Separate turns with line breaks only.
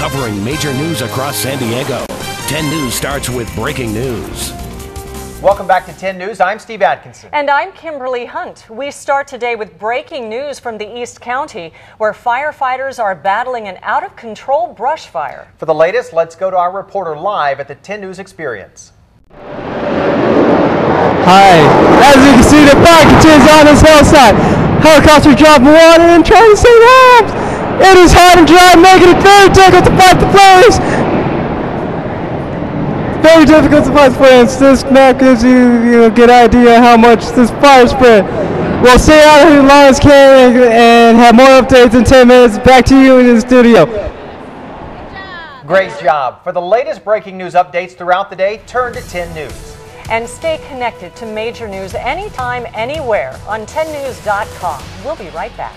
covering major news across San Diego. 10 News starts with breaking news.
Welcome back to 10 News. I'm Steve Atkinson.
And I'm Kimberly Hunt. We start today with breaking news from the East County, where firefighters are battling an out of control brush fire.
For the latest, let's go to our reporter live at the 10 News Experience.
Hi. As you can see, the fire continues on this hillside. Helicopter dropping water and trying to save lives. It is hot and dry, making it very difficult to fight the flames. Very difficult to fight the flames. This map gives you, you a good idea how much this fire spread. We'll stay out of the lines can and have more updates in 10 minutes. Back to you in the studio.
Great job. For the latest breaking news updates throughout the day, turn to 10 News.
And stay connected to major news anytime, anywhere on 10news.com. We'll be right back.